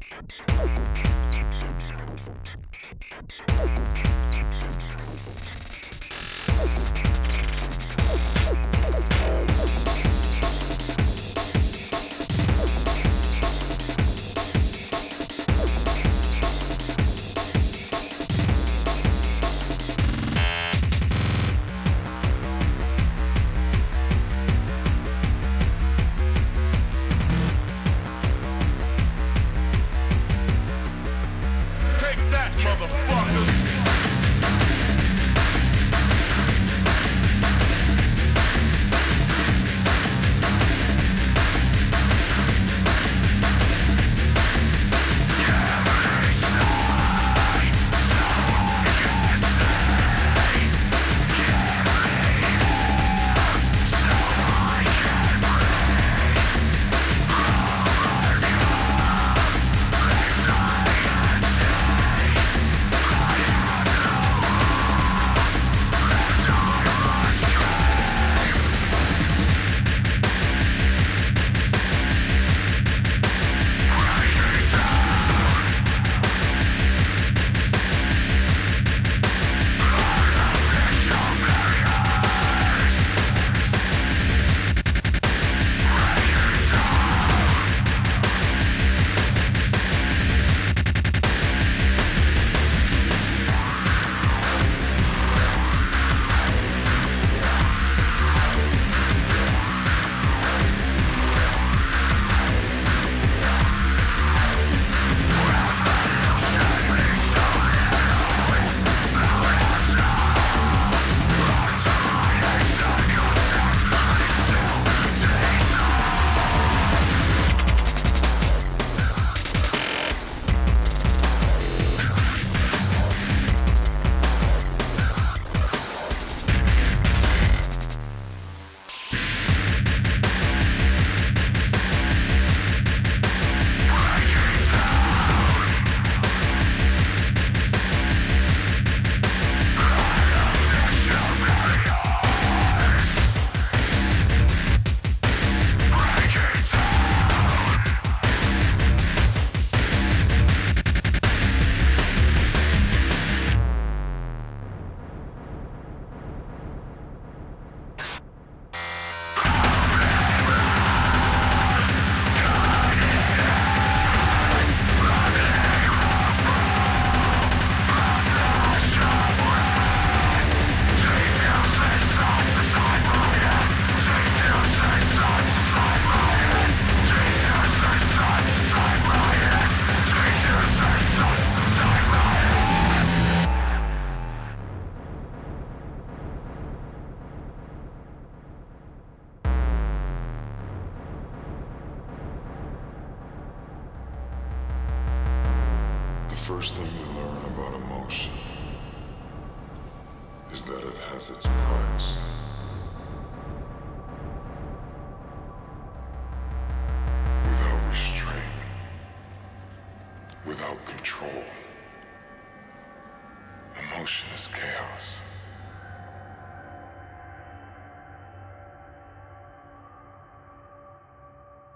Thank you. Take first thing you learn about emotion is that it has its price. Without restraint, without control, emotion is chaos.